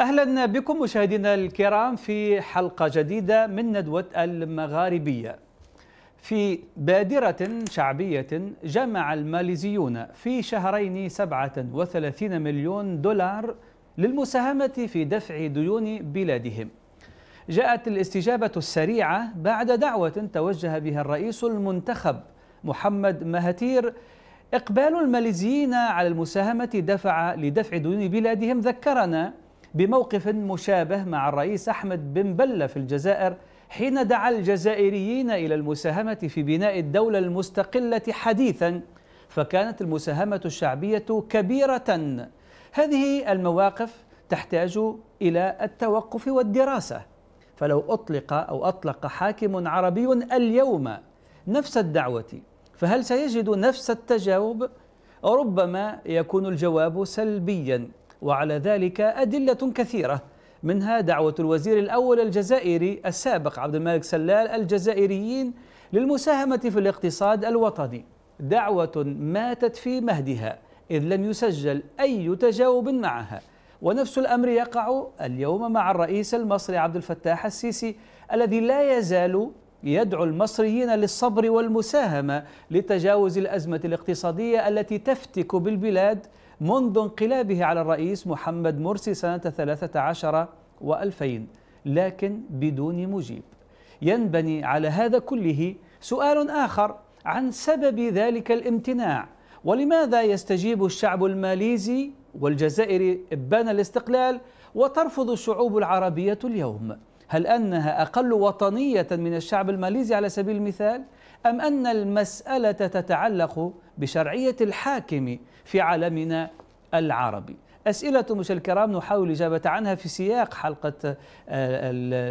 أهلا بكم مشاهدينا الكرام في حلقة جديدة من ندوة المغاربية. في بادرة شعبية جمع الماليزيون في شهرين 37 مليون دولار للمساهمة في دفع ديون بلادهم. جاءت الاستجابة السريعة بعد دعوة توجه بها الرئيس المنتخب محمد مهاتير إقبال الماليزيين على المساهمة دفع لدفع ديون بلادهم ذكرنا بموقف مشابه مع الرئيس أحمد بن بلة في الجزائر حين دعا الجزائريين إلى المساهمة في بناء الدولة المستقلة حديثا فكانت المساهمة الشعبية كبيرة. هذه المواقف تحتاج إلى التوقف والدراسة. فلو أطلق أو أطلق حاكم عربي اليوم نفس الدعوة فهل سيجد نفس التجاوب؟ ربما يكون الجواب سلبيا. وعلى ذلك أدلة كثيرة منها دعوة الوزير الأول الجزائري السابق عبد الملك سلال الجزائريين للمساهمة في الاقتصاد الوطني. دعوة ماتت في مهدها إذ لم يسجل أي تجاوب معها. ونفس الأمر يقع اليوم مع الرئيس المصري عبد الفتاح السيسي الذي لا يزال يدعو المصريين للصبر والمساهمة لتجاوز الأزمة الاقتصادية التي تفتك بالبلاد منذ انقلابه على الرئيس محمد مرسي سنة 13 و2000 لكن بدون مجيب. ينبني على هذا كله سؤال آخر عن سبب ذلك الامتناع ولماذا يستجيب الشعب الماليزي والجزائري إبان الاستقلال وترفض الشعوب العربية اليوم؟ هل أنها أقل وطنية من الشعب الماليزي على سبيل المثال أم أن المسألة تتعلق بشرعية الحاكم في عالمنا العربي. أسئلة مش الكرام نحاول الإجابة عنها في سياق حلقة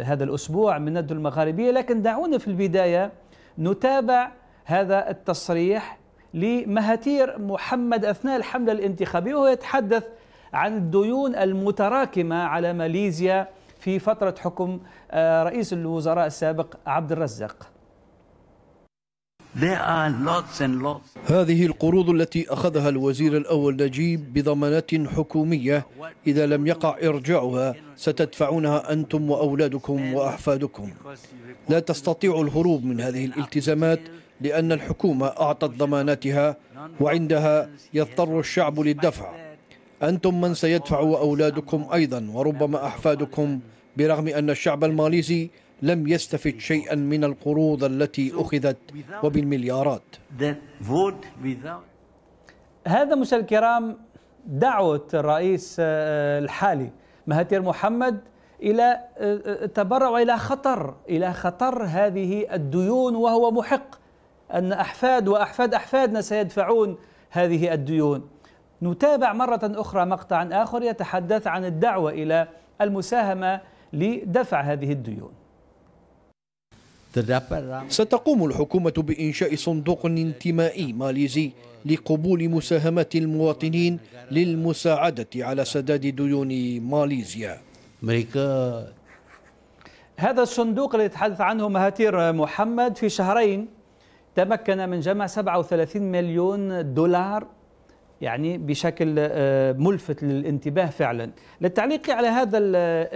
هذا الأسبوع من ند المغاربية. لكن دعونا في البداية نتابع هذا التصريح لمهاتير محمد أثناء الحملة الانتخابية وهو يتحدث عن الديون المتراكمة على ماليزيا في فترة حكم رئيس الوزراء السابق عبد الرزاق. هذه القروض التي أخذها الوزير الأول نجيب بضمانات حكومية. إذا لم يقع إرجاعها ستدفعونها أنتم وأولادكم وأحفادكم. لا تستطيع الهروب من هذه الالتزامات لأن الحكومة أعطت ضماناتها وعندها يضطر الشعب للدفع. أنتم من سيدفع وأولادكم أيضا وربما أحفادكم برغم أن الشعب الماليزي لم يستفد شيئا من القروض التي أخذت وبالمليارات هذا مش الكرام دعوة الرئيس الحالي مهاتير محمد إلى التبرع وإلى خطر إلى خطر هذه الديون وهو محق. أن أحفاد وأحفاد أحفادنا سيدفعون هذه الديون. نتابع مرة أخرى مقطعا آخر يتحدث عن الدعوة إلى المساهمة لدفع هذه الديون. ستقوم الحكومة بإنشاء صندوق انتمائي ماليزي لقبول مساهمات المواطنين للمساعدة على سداد ديون ماليزيا. هذا الصندوق الذي يتحدث عنه مهاتير محمد في شهرين تمكن من جمع 37 مليون دولار يعني بشكل ملفت للانتباه فعلا. للتعليق على هذا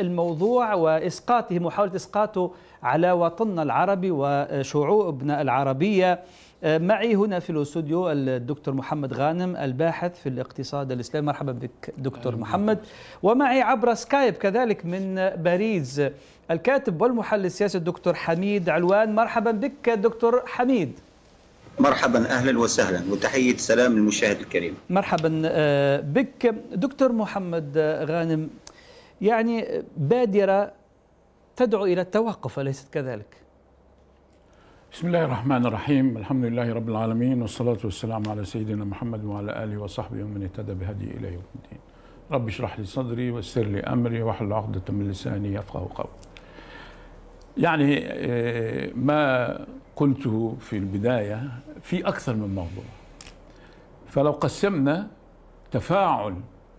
الموضوع واسقاطه محاوله إسقاطه على وطننا العربي وشعوبنا العربية معي هنا في الأستوديو الدكتور محمد غانم الباحث في الاقتصاد الإسلامي. مرحبا بك دكتور محمد. ومعي عبر سكايب كذلك من باريس الكاتب والمحلل السياسي الدكتور حميد علوان. مرحبا بك دكتور حميد. مرحبا أهلا وسهلا. وتحيه سلام للمشاهد الكريم. مرحبا بك. دكتور محمد غانم يعني بادرة تدعو إلى التوقف أليست كذلك؟ بسم الله الرحمن الرحيم. الحمد لله رب العالمين والصلاة والسلام على سيدنا محمد وعلى آله وصحبه ومن اهتدى بهدي إلى يوم الدين. رب اشرح لي صدري ويسر لي أمري واحلل عقدة من لساني يفقه قولي. يعني ما قلته في البداية في أكثر من موضوع. فلو قسمنا تفاعل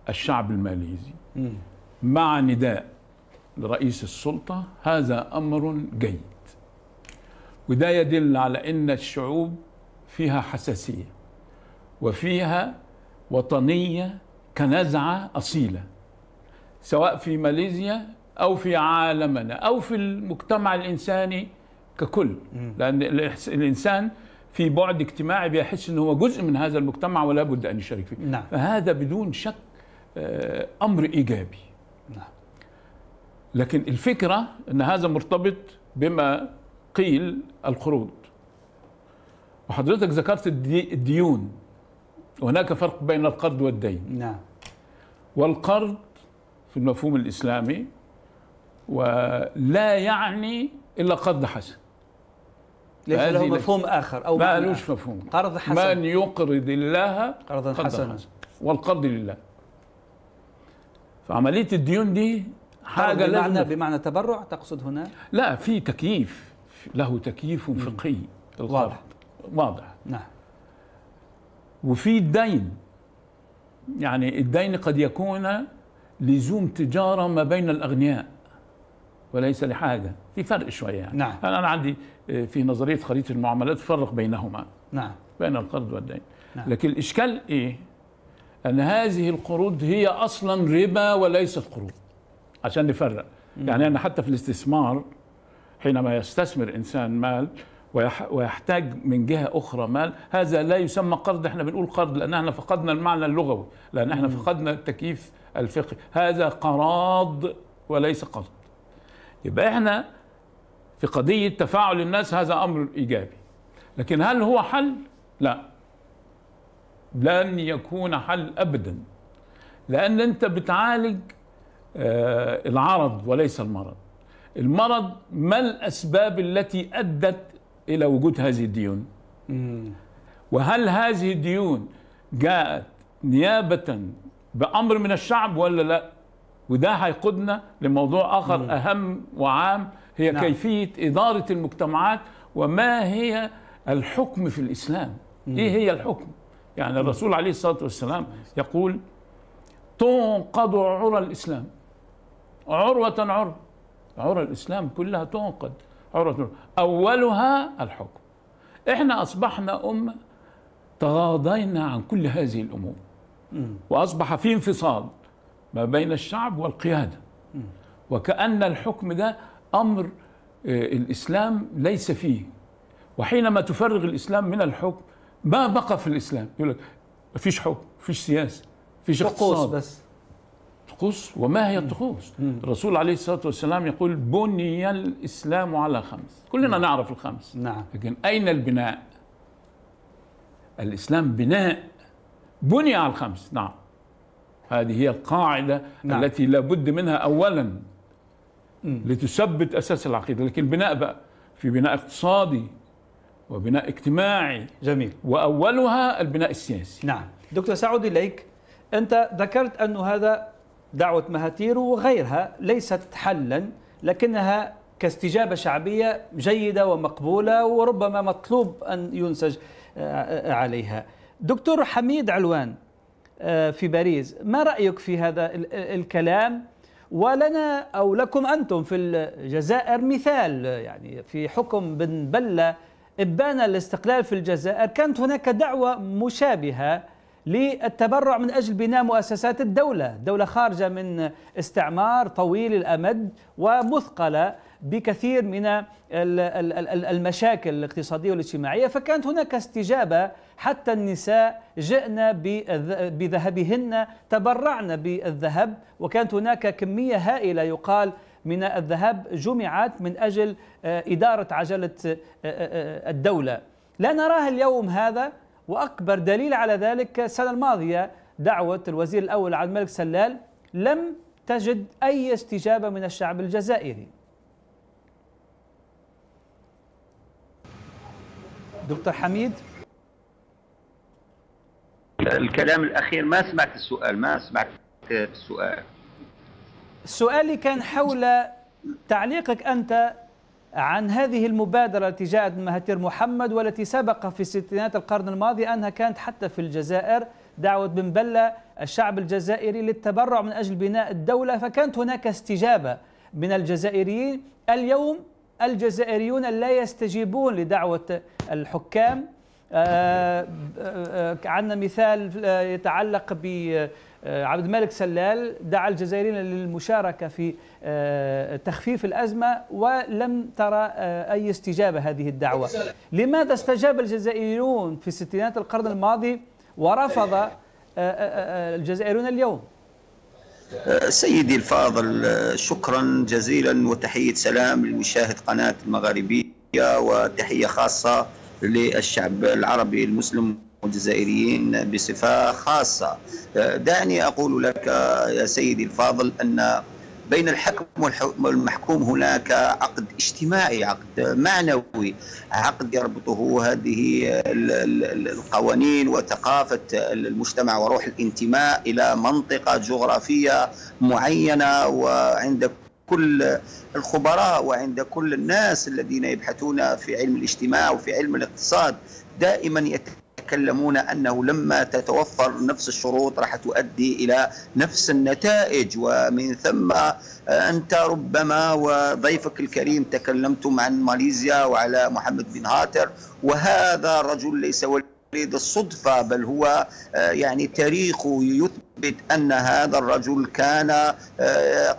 الشعب الماليزي مع نداء لرئيس السلطة هذا أمر جيد. وده يدل على أن الشعوب فيها حساسية وفيها وطنية كنزعة أصيلة سواء في ماليزيا أو في عالمنا أو في المجتمع الإنساني ككل. لأن الإنسان في بعد اجتماعي بيحس أنه هو جزء من هذا المجتمع ولا بد أن يشارك فيه. نعم. فهذا بدون شك آه، أمر إيجابي. نعم. لكن الفكرة أن هذا مرتبط بما قيل القروض. وحضرتك ذكرت الديون. وهناك فرق بين القرض والدين. نعم. والقرض في المفهوم الإسلامي ولا يعني إلا قرض حسن. ليس له مفهوم آخر أو ما لوش مفهوم. قرض حسن. من يقرض الله قرضا حسنا. حسن والقرض لله. فعملية الديون دي حاجة بمعنى بمعنى تبرع تقصد هنا؟ لا في تكييف. له تكييف فقهي. واضح. واضح. نعم. وفي الدين. يعني الدين قد يكون لزوم تجارة ما بين الأغنياء. وليس لحاجة. في فرق شوية يعني. نعم. أنا عندي آه، في نظرية خريطة المعاملات فرق بينهما. نعم. بين القرض والدين. نعم. لكن الإشكال إيه؟ أن هذه القروض هي أصلا ربا وليست قروض. عشان نفرق. مم. يعني أنا حتى في الاستثمار حينما يستثمر إنسان مال ويحتاج من جهة أخرى مال هذا لا يسمى قرض. إحنا بنقول قرض لأن إحنا فقدنا المعنى اللغوي. لأن إحنا فقدنا التكييف الفقهي. هذا قراض وليس قرض. يبقى إحنا في قضية تفاعل الناس هذا أمر إيجابي. لكن هل هو حل؟ لا. لن يكون حل أبدا. لأن أنت بتعالج آه، العرض وليس المرض. المرض ما الأسباب التي أدت إلى وجود هذه الديون؟ وهل هذه الديون جاءت نيابة بأمر من الشعب ولا لا؟ وده هيقودنا لموضوع آخر مم. أهم وعام هي نعم. كيفية إدارة المجتمعات وما هي الحكم في الإسلام. مم. إيه هي الحكم؟ يعني الرسول عليه الصلاة والسلام يقول تنقض عرى الإسلام. عروة عروة عرى الإسلام كلها تنقض عروة أولها الحكم. إحنا أصبحنا أمة تغاضينا عن كل هذه الأمور. وأصبح في انفصال. ما بين الشعب والقيادة. وكأن الحكم ده أمر آه، الإسلام ليس فيه. وحينما تفرغ الإسلام من الحكم ما بقى في الإسلام؟ يقول لك ما فيش حكم ما فيش سياسة ما فيش اقتصاد. بس. طقوس؟ وما هي الطقوس؟ الرسول عليه الصلاة والسلام يقول بني الإسلام على خمس. كلنا نعرف الخمس. نعم. لكن أين البناء؟ الإسلام بناء بني على الخمس. نعم. هذه هي القاعدة نعم. التي لابد منها أولا لتثبت أساس العقيدة لكن بناء بقى في بناء اقتصادي وبناء اجتماعي جميل. وأولها البناء السياسي. نعم. دكتور سعود إليك أنت ذكرت أن هذا دعوة مهاتير وغيرها ليست حلا لكنها كاستجابة شعبية جيدة ومقبولة وربما مطلوب أن ينسج آه، عليها. دكتور حميد علوان آه، في باريس. ما رأيك في هذا الكلام؟ ولنا أو لكم أنتم في الجزائر مثال يعني في حكم بن بلة إبان الاستقلال في الجزائر. كانت هناك دعوة مشابهة للتبرع من أجل بناء مؤسسات الدولة، الدولة خارجة من استعمار طويل الأمد ومثقلة بكثير من المشاكل الاقتصادية والاجتماعية، فكانت هناك استجابة حتى النساء جئنا بذهبهن تبرعن بالذهب. وكانت هناك كمية هائلة يقال من الذهب جمعت من أجل آه، إدارة عجلة آه، آه، الدولة. لا نراه اليوم هذا. وأكبر دليل على ذلك السنة الماضية دعوة الوزير الأول عبد الملك سلال لم تجد أي استجابة من الشعب الجزائري. دكتور حميد؟ الكلام الأخير ما سمعت السؤال ما سمعت السؤال. السؤال كان حول تعليقك أنت عن هذه المبادرة التي جاءت من مهاتير محمد والتي سبق في ستينات القرن الماضي أنها كانت حتى في الجزائر دعوة بن بلة الشعب الجزائري للتبرع من أجل بناء الدولة فكانت هناك استجابة من الجزائريين. اليوم الجزائريون لا يستجيبون لدعوة الحكام عندنا مثال يتعلق ب عبد الملك سلال دعا الجزائريين للمشاركة في تخفيف الأزمة ولم ترى أي استجابة هذه الدعوة. لماذا استجاب الجزائريون في ستينات القرن الماضي ورفض الجزائريون اليوم؟ سيدي الفاضل شكرا جزيلا وتحية سلام لمشاهد قناة المغاربية وتحية خاصة للشعب العربي المسلم والجزائريين بصفة خاصة. دعني أقول لك يا سيدي الفاضل أن بين الحكم والمحكوم هناك عقد اجتماعي عقد معنوي عقد يربطه هذه القوانين وثقافة المجتمع وروح الانتماء إلى منطقة جغرافية معينة وعند كل الخبراء وعند كل الناس الذين يبحثون في علم الاجتماع وفي علم الاقتصاد دائما يتكلمون أنه لما تتوفر نفس الشروط راح تؤدي إلى نفس النتائج. ومن ثم أنت ربما وضيفك الكريم تكلمتم عن ماليزيا وعلى محمد بن هاتر وهذا الرجل ليس وليد الصدفة بل هو يعني تاريخه يثبت أن هذا الرجل كان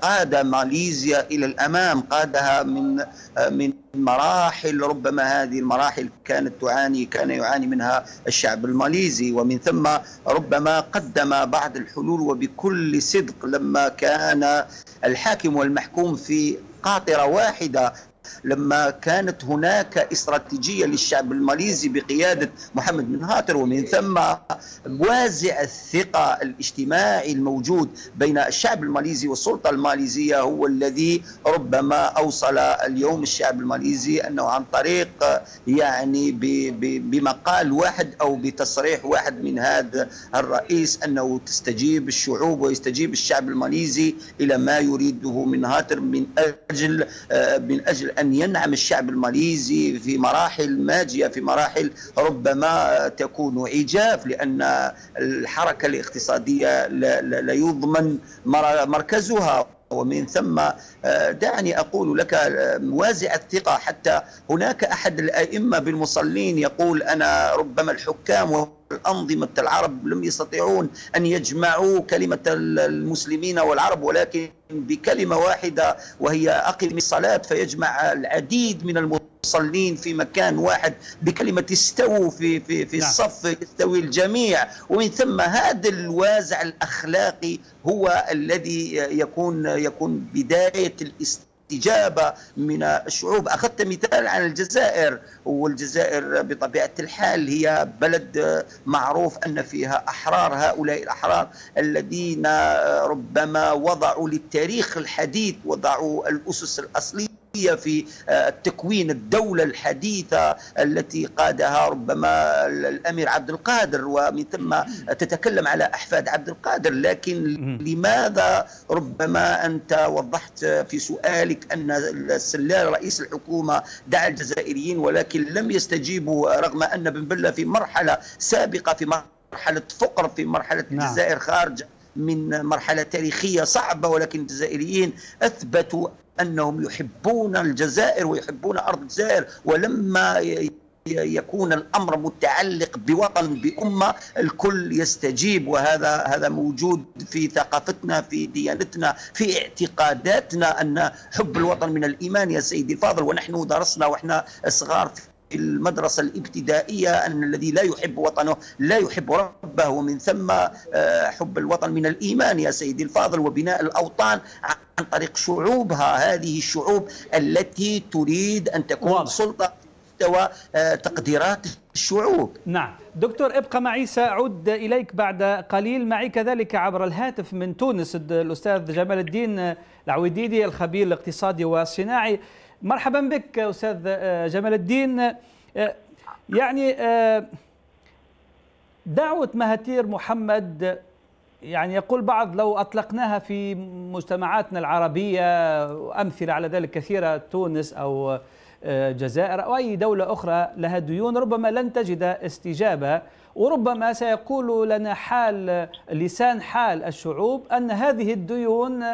قاد ماليزيا إلى الأمام قادها من من مراحل ربما هذه المراحل كانت تعاني كان يعاني منها الشعب الماليزي. ومن ثم ربما قدم بعض الحلول وبكل صدق لما كان الحاكم والمحكوم في قاطرة واحدة لما كانت هناك استراتيجية للشعب الماليزي بقيادة محمد بن هاتر ومن ثم وازع الثقة الاجتماعي الموجود بين الشعب الماليزي والسلطة الماليزية هو الذي ربما أوصل اليوم الشعب الماليزي أنه عن طريق يعني بمقال واحد أو بتصريح واحد من هذا الرئيس أنه تستجيب الشعوب ويستجيب الشعب الماليزي إلى ما يريده من هاتر من أجل من أجل أن ينعم الشعب الماليزي في مراحل ماجية في مراحل ربما تكون عجاف لأن الحركة الاقتصادية لا يضمن مركزها. ومن ثم دعني أقول لك وازع الثقة. حتى هناك أحد الأئمة بالمصلين يقول أنا ربما الحكام والأنظمة العرب لم يستطيعون أن يجمعوا كلمة المسلمين والعرب ولكن بكلمة واحدة وهي أقم الصلاة فيجمع العديد من المصلين في مكان واحد بكلمة استووا في في في نعم. الصف يستوي الجميع ومن ثم هذا الوازع الأخلاقي هو الذي يكون يكون بداية الاستثمار استجابة من الشعوب أخذت مثال عن الجزائر والجزائر بطبيعة الحال هي بلد معروف أن فيها أحرار هؤلاء الأحرار الذين ربما وضعوا للتاريخ الحديث وضعوا الأسس الأصلية في تكوين الدولة الحديثة التي قادها ربما الأمير عبد القادر ومن ثم تتكلم على أحفاد عبد القادر لكن لماذا ربما أنت وضحت في سؤالك أن السلال رئيس الحكومة دعا الجزائريين ولكن لم يستجيبوا رغم أن بن بلة في مرحلة سابقة في مرحلة فقر في مرحلة نعم. الجزائر خارج من مرحلة تاريخية صعبة ولكن الجزائريين أثبتوا أنهم يحبون الجزائر ويحبون أرض الجزائر ولما يكون الأمر متعلق بوطن بأمة الكل يستجيب. وهذا هذا موجود في ثقافتنا في ديانتنا في اعتقاداتنا أن حب الوطن من الإيمان يا سيدي الفاضل. ونحن درسنا وإحنا صغار المدرسة الابتدائية أن الذي لا يحب وطنه لا يحب ربه ومن ثم حب الوطن من الإيمان. يا سيدي الفاضل وبناء الأوطان عن طريق شعوبها. هذه الشعوب التي تريد أن تكون واضح. سلطة مستوى تقديرات الشعوب. نعم. دكتور ابقى معي سأعود إليك بعد قليل. معي كذلك عبر الهاتف من تونس الأستاذ جمال الدين العويديدي الخبير الاقتصادي والصناعي. مرحبا بك أستاذ جمال الدين. يعني دعوة مهاتير محمد يعني يقول بعض لو أطلقناها في مجتمعاتنا العربية أمثلة على ذلك كثيرة تونس أو الجزائر أو أي دولة أخرى لها ديون ربما لن تجد استجابة وربما سيقول لنا حال لسان حال الشعوب أن هذه الديون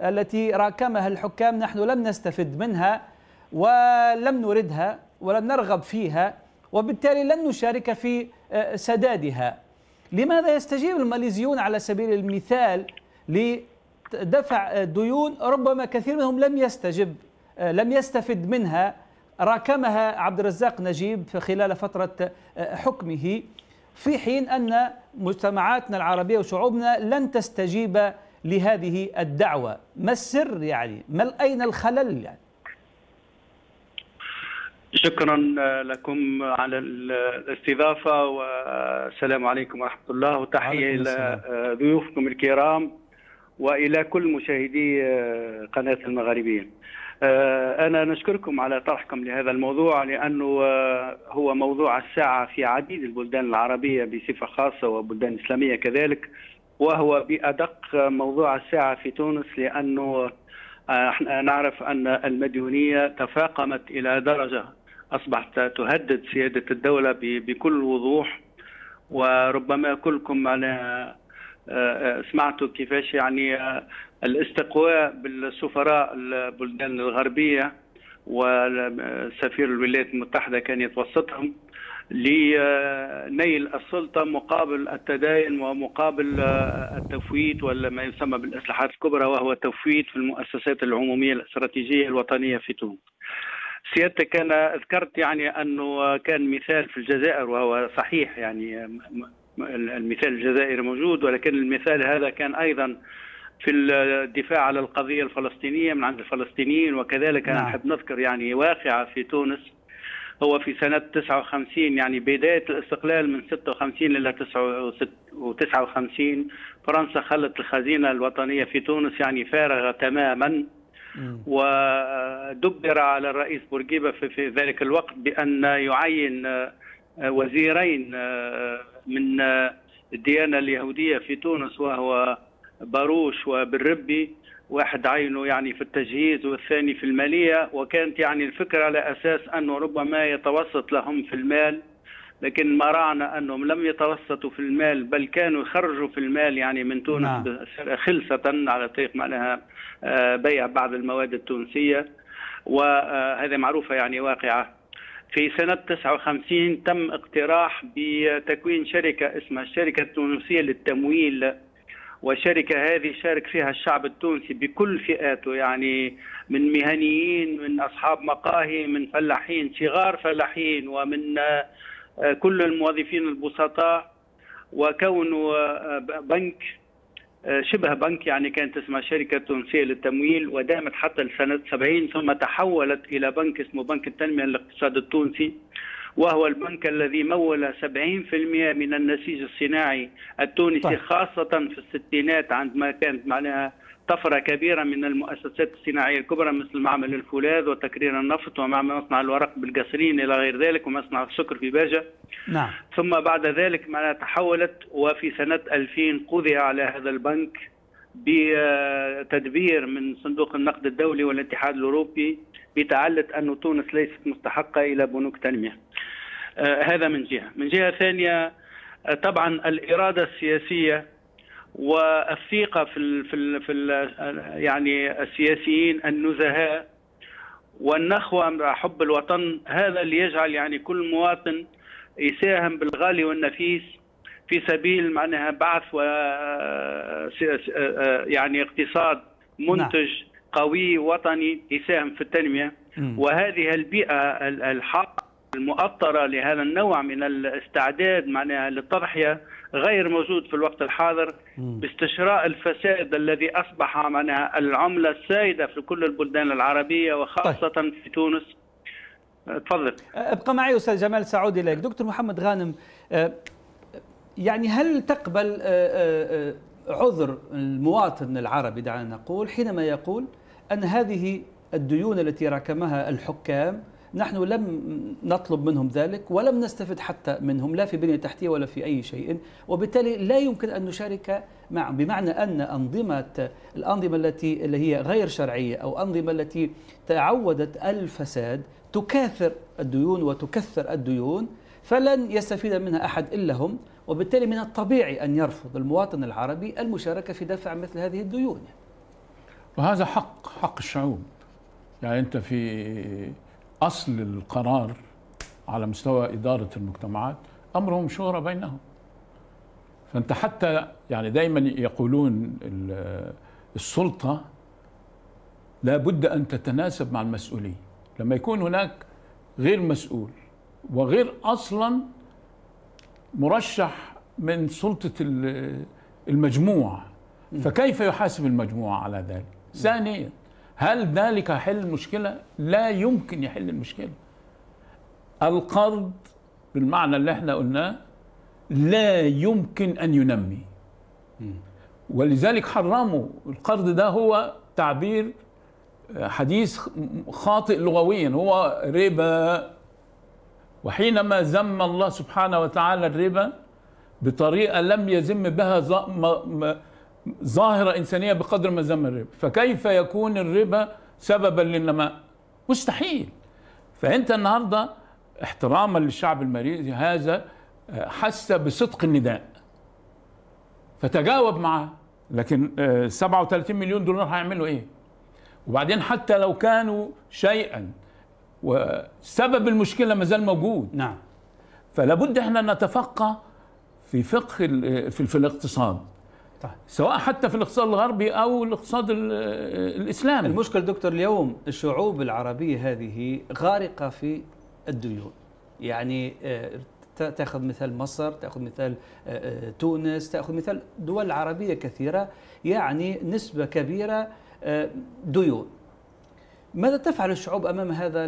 التي راكمها الحكام نحن لم نستفد منها. ولم نردها ولم نرغب فيها وبالتالي لن نشارك في سدادها. لماذا يستجيب الماليزيون على سبيل المثال لدفع ديون ربما كثير منهم لم يستجب لم يستفد منها؟ راكمها عبد الرزاق نجيب خلال فترة حكمه في حين أن مجتمعاتنا العربية وشعوبنا لن تستجيب لهذه الدعوة. ما السر يعني؟ ما أين الخلل يعني؟ شكرا لكم على الاستضافة والسلام عليكم ورحمة الله. وتحية إلى ضيوفكم الكرام وإلى كل مشاهدي قناة المغاربية أنا نشكركم على طرحكم لهذا الموضوع لأنه هو موضوع الساعة في عديد البلدان العربية بصفة خاصة وبلدان إسلامية كذلك وهو بأدق موضوع الساعة في تونس لأنه نعرف أن المديونية تفاقمت إلى درجة أصبحت تهدد سيادة الدولة بكل وضوح وربما كلكم على سمعتوا كيفاش يعني الاستقواء بالسفراء البلدان الغربية وسفير الولايات المتحدة كان يتوسطهم لنيل السلطة مقابل التداين ومقابل التفويت ولا ما يسمى بالإصلاحات الكبرى وهو تفويت في المؤسسات العمومية الاستراتيجية الوطنية في تونس. سيادتك أنا ذكرت يعني أنه كان مثال في الجزائر وهو صحيح يعني المثال الجزائري موجود ولكن المثال هذا كان أيضا في الدفاع على القضية الفلسطينية من عند الفلسطينيين وكذلك أنا نعم. أحب نذكر يعني واقعة في تونس هو في سنة 59 يعني بداية الاستقلال من 56 إلى 59 فرنسا خلت الخزينة الوطنية في تونس يعني فارغة تماما ودبر على الرئيس بورقيبة في, في ذلك الوقت بأن يعين وزيرين من الديانة اليهودية في تونس وهو باروش وبالربي واحد عينه يعني في التجهيز والثاني في المالية وكانت يعني الفكرة على أساس أنه ربما يتوسط لهم في المال لكن ما رأنا أنهم لم يتوسطوا في المال بل كانوا يخرجوا في المال يعني من تونس نعم. خلصة على طريق معناها بيع بعض المواد التونسية. وهذه معروفة يعني واقعة. في سنة 59 تم اقتراح بتكوين شركة اسمها الشركة التونسية للتمويل. وشركة هذه شارك فيها الشعب التونسي بكل فئاته يعني من مهنيين من أصحاب مقاهي من فلاحين صغار فلاحين ومن كل الموظفين البسطاء وكونوا بنك شبه بنك يعني كانت اسمها شركة تونسية للتمويل ودامت حتى لسنة 70 ثم تحولت إلى بنك اسمه بنك التنمية للاقتصاد التونسي وهو البنك الذي مول 70% من النسيج الصناعي التونسي طيب. خاصة في الستينات عندما كانت معناها طفرة كبيرة من المؤسسات الصناعية الكبرى مثل معمل الفولاذ وتكرير النفط ومعمل مصنع الورق بالقصرين إلى غير ذلك ومصنع السكر في باجة. نعم. ثم بعد ذلك معناها تحولت وفي سنة 2000 قضي على هذا البنك بتدبير من صندوق النقد الدولي والاتحاد الأوروبي بتعلة أن تونس ليست مستحقة إلى بنوك تنمية. آه هذا من جهة. من جهة ثانية طبعا الإرادة السياسية والثقة في ال في ال في ال يعني السياسيين النزهاء والنخوة مع حب الوطن هذا اللي يجعل يعني كل مواطن يساهم بالغالي والنفيس في سبيل معناها بعث و يعني اقتصاد منتج نعم. قوي وطني يساهم في التنمية. وهذه البيئة الحق المؤطرة لهذا النوع من الاستعداد معناها للتضحية غير موجود في الوقت الحاضر باستشراء الفساد الذي أصبح معناها العملة السائدة في كل البلدان العربية وخاصة طيب. في تونس. تفضل. أبقى معي أستاذ جمال سعود إليك. دكتور محمد غانم يعني هل تقبل عذر المواطن العربي دعنا نقول حينما يقول أن هذه الديون التي راكمها الحكام نحن لم نطلب منهم ذلك ولم نستفد حتى منهم لا في بنية تحتية ولا في أي شيء. وبالتالي لا يمكن أن نشارك معهم بمعنى أن أنظمة الأنظمة التي اللي هي غير شرعية أو أنظمة التي تعودت الفساد تكاثر الديون وتكثر الديون فلن يستفيد منها أحد إلا هم. وبالتالي من الطبيعي أن يرفض المواطن العربي المشاركة في دفع مثل هذه الديون. وهذا حق حق الشعوب. يعني أنت في أصل القرار على مستوى إدارة المجتمعات أمرهم شورى بينهم. فأنت حتى يعني دايما يقولون السلطة لابد أن تتناسب مع المسؤوليه لما يكون هناك غير مسؤول وغير أصلا مرشح من سلطة المجموعة فكيف يحاسب المجموعة على ذلك؟ ثانيا هل ذلك يحل المشكلة؟ لا يمكن يحل المشكلة. القرض بالمعنى اللي إحنا قلناه لا يمكن أن ينمي. ولذلك حرموا القرض ده هو تعبير حديث خاطئ لغويا هو ربا. وحينما ذم الله سبحانه وتعالى الربا بطريقة لم يذم بها ظاهرة إنسانية بقدر ما ذم الربا. فكيف يكون الربا سببا للنماء؟ مستحيل. فأنت النهارده احتراما للشعب الماليزي هذا حس بصدق النداء. فتجاوب معه. لكن 37 مليون دولار هيعملوا إيه؟ وبعدين حتى لو كانوا شيئا وسبب المشكلة ما زال موجود. نعم. فلا بد إحنا نتفقه في فقه في, في الاقتصاد. طيب. سواء حتى في الاقتصاد الغربي أو الاقتصاد الإسلامي. المشكلة دكتور اليوم الشعوب العربية هذه غارقة في الديون. يعني تأخذ مثال مصر تأخذ مثال تونس تأخذ مثال دول عربية كثيرة يعني نسبة كبيرة ديون. ماذا تفعل الشعوب أمام هذا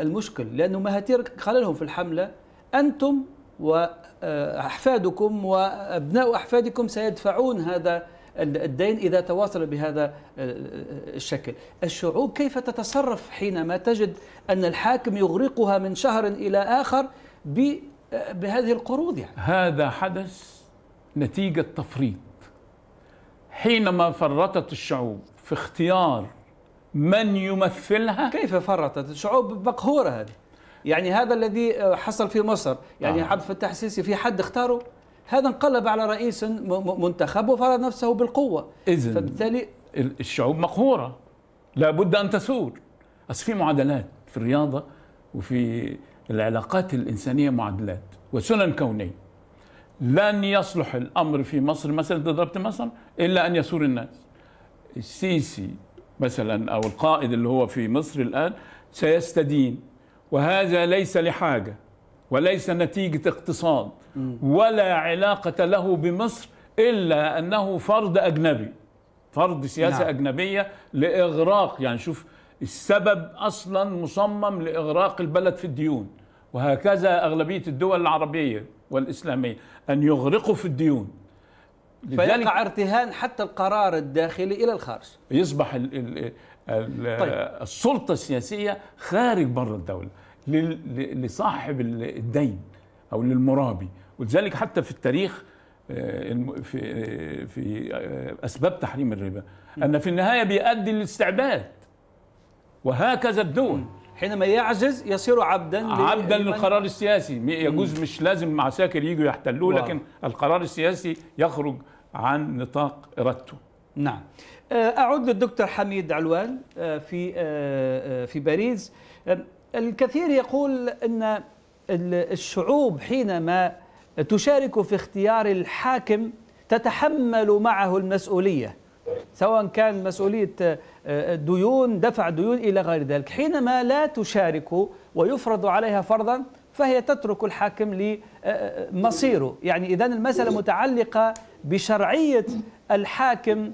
المشكل؟ لأنه مهاتير قال لهم في الحملة. أنتم وأحفادكم وأبناء أحفادكم سيدفعون هذا الدين إذا تواصل بهذا الشكل. الشعوب كيف تتصرف حينما تجد أن الحاكم يغرقها من شهر إلى آخر بهذه القروض يعني؟ هذا حدث نتيجة تفريط. حينما فرطت الشعوب في اختيار من يمثلها كيف فرطت؟ الشعوب مقهورة هذه. يعني هذا الذي حصل في مصر. يعني آه. عبد الفتاح السيسي في حد اختاره؟ هذا انقلب على رئيس منتخب وفرض نفسه بالقوة. إذن فبالتالي الشعوب مقهورة. لابد أن تثور أصل في معادلات في الرياضة وفي العلاقات الإنسانية معادلات وسنن كونية. لن يصلح الأمر في مصر مثلا ضربت مصر إلا أن يسور الناس. السيسي مثلا أو القائد اللي هو في مصر الآن سيستدين. وهذا ليس لحاجة وليس نتيجة اقتصاد ولا علاقة له بمصر إلا أنه فرض أجنبي. فرض سياسة نعم. أجنبية لإغراق يعني شوف السبب أصلا مصمم لإغراق البلد في الديون. وهكذا أغلبية الدول العربية والإسلامية أن يغرقوا في الديون. فيقع ارتهان حتى القرار الداخلي إلى الخارج. يصبح ال ال طيب. السلطة السياسية خارج بر الدولة لصاحب الدين أو للمرابي. ولذلك حتى في التاريخ في في أسباب تحريم الربا. أن في النهاية بيؤدي للاستعباد. وهكذا الدول. حينما يعجز يصير عبدا عبدا للقرار السياسي. يجوز مش لازم عساكر يجوا يحتلوه لكن القرار السياسي يخرج عن نطاق إرادته. نعم. أعود للدكتور حميد علوان في في باريس. الكثير يقول إن الشعوب حينما تشارك في اختيار الحاكم تتحمل معه المسؤولية سواء كان مسؤولية ديون دفع ديون إلى غير ذلك. حينما لا تشارك ويفرض عليها فرضا فهي تترك الحاكم لمصيره يعني اذا المسألة متعلقة بشرعية الحاكم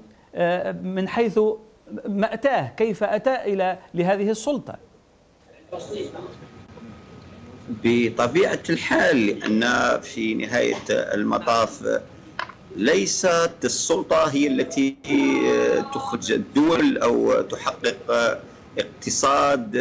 من حيث مأتاه كيف أتى إلى لهذه السلطة. بطبيعة الحال لأن في نهاية المطاف ليست السلطة هي التي تخرج الدول أو تحقق اقتصاد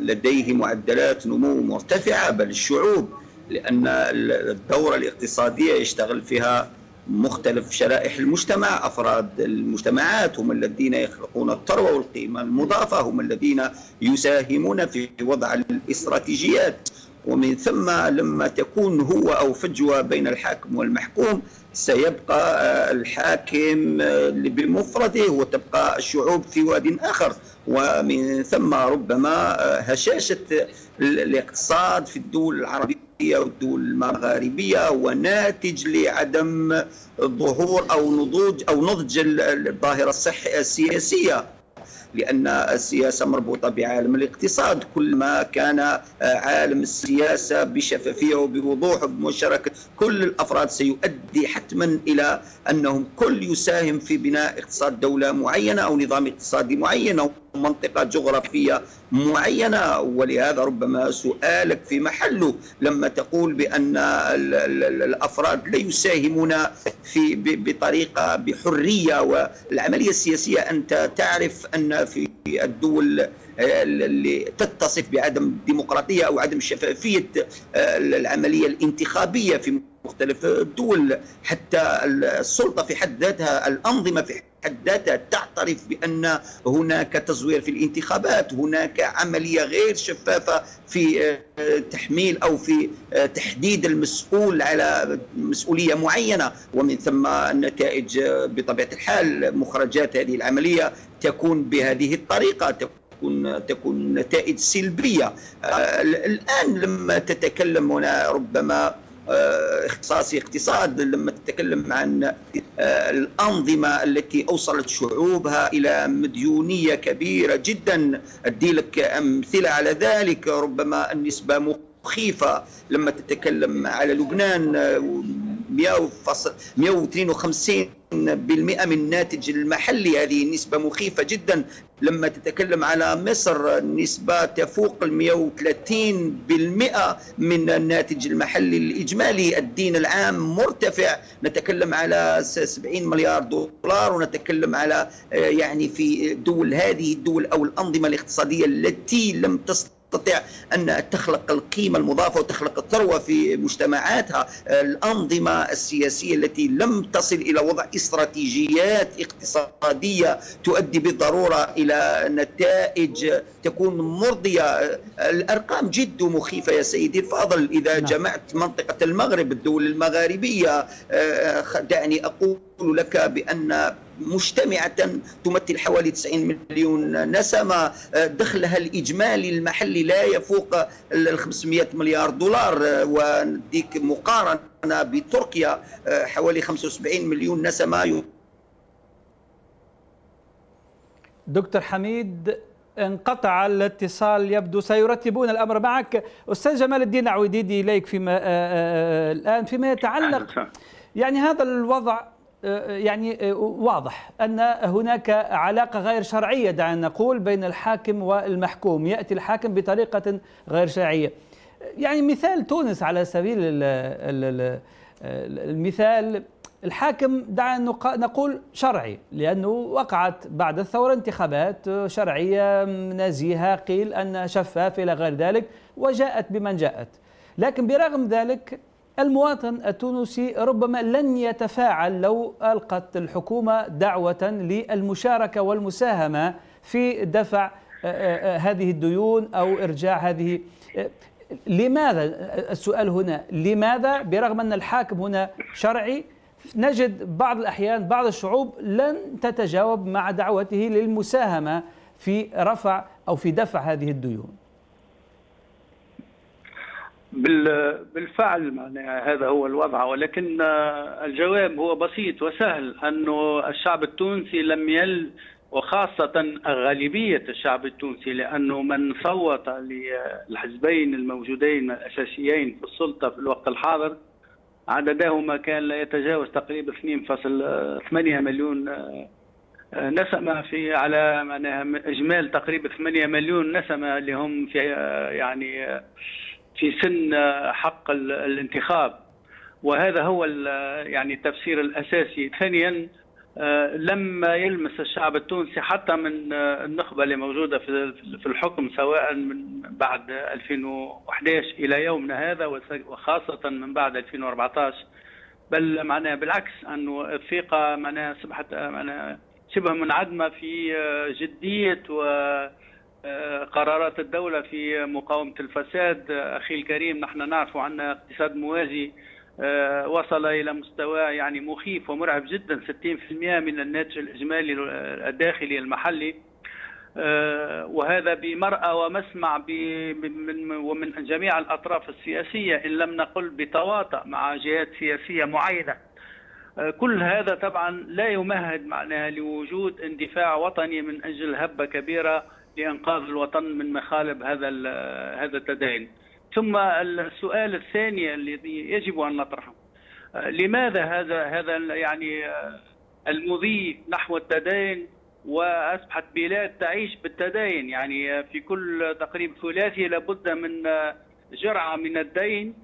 لديه معدلات نمو مرتفعة بل الشعوب لأن الدورة الاقتصادية يشتغل فيها مختلف شرائح المجتمع أفراد المجتمعات هم الذين يخلقون الثروة والقيمة المضافة هم الذين يساهمون في وضع الاستراتيجيات. ومن ثم لما تكون هو أو فجوة بين الحاكم والمحكوم سيبقى الحاكم بمفرده وتبقى الشعوب في واد آخر. ومن ثم ربما هشاشة الاقتصاد في الدول العربية والدول المغاربية هو ناتج لعدم ظهور أو نضوج أو نضج الظاهرة السياسية. لأن السياسة مربوطة بعالم الاقتصاد. كل ما كان عالم السياسة بشفافية وبوضوح وبمشاركة كل الأفراد سيؤدي حتما إلى أنهم كل يساهم في بناء اقتصاد دولة معينة أو نظام اقتصادي معين أو منطقة جغرافية معينة. ولهذا ربما سؤالك في محله لما تقول بأن الأفراد لا يساهمون في بطريقة بحرية. والعملية السياسية أنت تعرف أن في الدول اللي تتصف بعدم الديمقراطية أو عدم شفافية العملية الانتخابية في مختلف الدول حتى السلطة في حد ذاتها الأنظمة في حد ذاتها تعترف بأن هناك تزوير في الانتخابات هناك عملية غير شفافة في آه، تحميل أو في آه، تحديد المسؤول على مسؤولية معينة. ومن ثم النتائج آه، بطبيعة الحال مخرجات هذه العملية تكون بهذه الطريقة تكون تكون نتائج سلبية. الآن لما تتكلم هنا ربما اختصاصي اقتصاد لما تتكلم عن آه، الأنظمة التي أوصلت شعوبها إلى مديونية كبيرة جدا. أدي لك أمثلة على ذلك. ربما النسبة مخيفة لما تتكلم على لبنان 152 بالمئة من الناتج المحلي. هذه نسبة مخيفة جدا. لما تتكلم على مصر نسبة تفوق ال 130 بالمئة من الناتج المحلي الإجمالي. الدين العام مرتفع. نتكلم على 70 مليار دولار ونتكلم على آه، يعني في دول هذه الدول أو الأنظمة الاقتصادية التي لم تستطيع تستطيع أن تخلق القيمة المضافة وتخلق الثروة في مجتمعاتها. الأنظمة السياسية التي لم تصل إلى وضع استراتيجيات اقتصادية تؤدي بالضرورة إلى نتائج تكون مرضية. الأرقام جد مخيفة يا سيدي. الفاضل إذا نعم. جمعت منطقة المغرب الدول المغاربية آه، دعني أقول لك بأن مجتمعة تمثل حوالي 90 مليون نسمة. دخلها الإجمالي المحلي لا يفوق ال 500 مليار دولار. ونديك مقارنة بتركيا حوالي 75 مليون نسمة. دكتور حميد انقطع الاتصال يبدو سيرتبون الأمر معك. أستاذ جمال الدين عويديدي إليك فيما آآ آآ الآن. فيما يتعلق يعني هذا الوضع يعني واضح أن هناك علاقة غير شرعية دعنا نقول بين الحاكم والمحكوم. يأتي الحاكم بطريقة غير شرعية. يعني مثال تونس على سبيل المثال الحاكم دعنا نقول شرعي لأنه وقعت بعد الثورة انتخابات شرعية نزيهة قيل انها شفاف إلى غير ذلك وجاءت بمن جاءت. لكن برغم ذلك المواطن التونسي ربما لن يتفاعل لو ألقت الحكومة دعوة للمشاركة والمساهمة في دفع آه، آه، آه، هذه الديون أو إرجاع هذه. لماذا؟ السؤال هنا لماذا؟ برغم أن الحاكم هنا شرعي نجد بعض الأحيان بعض الشعوب لن تتجاوب مع دعوته للمساهمة في رفع أو في دفع هذه الديون. بالفعل معناها هذا هو الوضع. ولكن الجواب هو بسيط وسهل انه الشعب التونسي لم يل وخاصة غالبية الشعب التونسي لأنه من صوت للحزبين الموجودين الأساسيين في السلطة في الوقت الحاضر عددهما كان لا يتجاوز تقريبا 2.8 مليون نسمة في على معناها إجمال تقريبا 8 مليون نسمة اللي هم في يعني في سن حق الانتخاب. وهذا هو يعني التفسير الأساسي. ثانيا لم يلمس الشعب التونسي حتى من النخبة اللي موجودة في الحكم سواء من بعد 2011 إلى يومنا هذا وخاصة من بعد 2014 بل معناها بالعكس انه الثقة معناها اصبحت معناها شبه منعدمة في جدية و قرارات الدولة في مقاومة الفساد. أخي الكريم نحن نعرف عن اقتصاد موازي آه، وصل إلى مستوى يعني مخيف ومرعب جدا. 60% من الناتج الإجمالي الداخلي المحلي. وهذا بمرأى ومسمع ومن جميع الأطراف السياسية إن لم نقل بتواطأ مع جهات سياسية معينة. كل هذا طبعا لا يمهد معناها لوجود اندفاع وطني من أجل هبة كبيرة. لإنقاذ الوطن من مخالب هذا هذا التدين. ثم السؤال الثاني الذي يجب أن نطرحه. لماذا هذا هذا يعني المضي نحو التدين وأصبحت بلاد تعيش بالتدين؟ يعني في كل تقريب ثلاثي لابد من جرعة من الدين